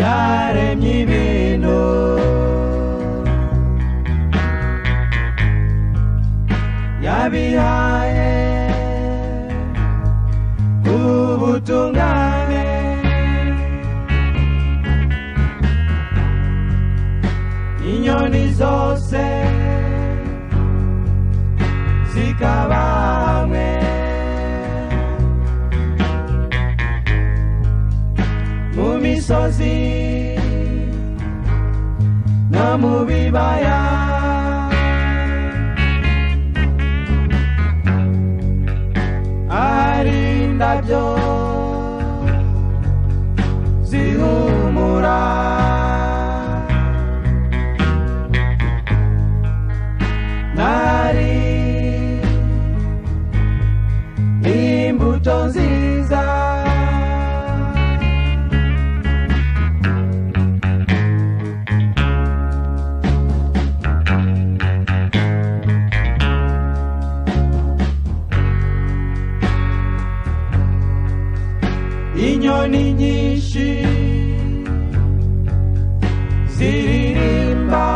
yaremye ibintu yabihaye ubutunga mu misozi no mu bibaya inyoni nyinshi ziririmba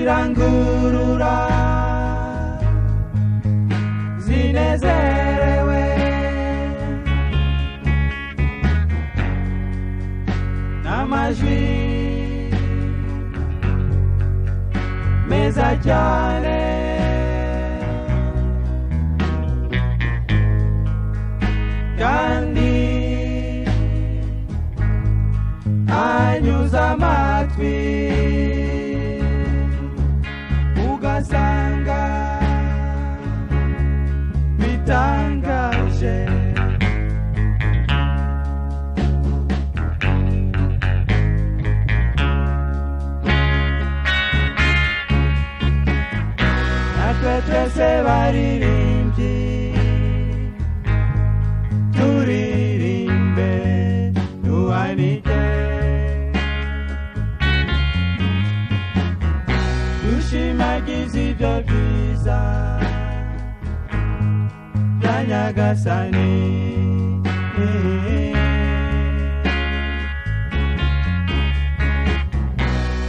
zirangurura. Zinezerewe. N'amajwi meza cyane anyuza amatwi ugasanga bitangaje natwe twese baririmbyi dushimagize ibyo byiza bya nyagasani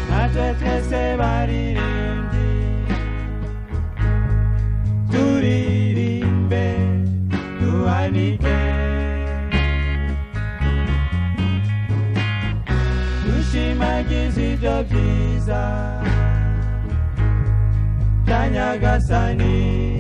natwe twese baririmbyi turirimbe duhanike dushimagize ibyo byiza bya nyagasani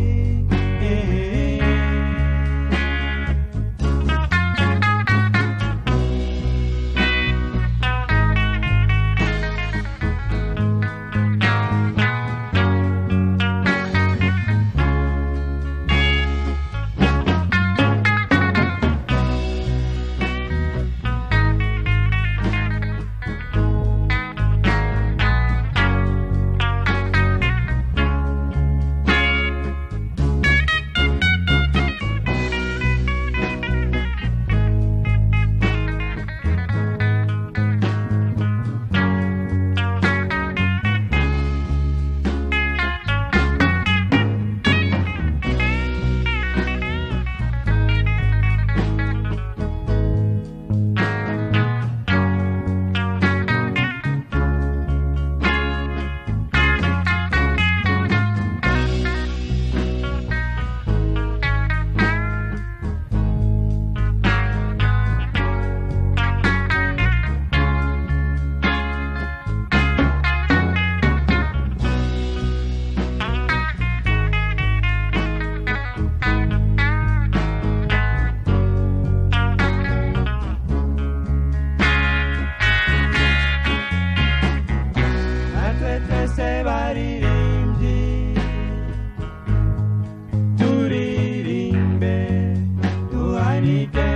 duhanike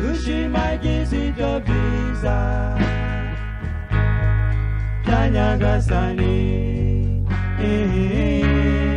dushimagize ibyo byiza bya nyagasani natwe twese baririmbyi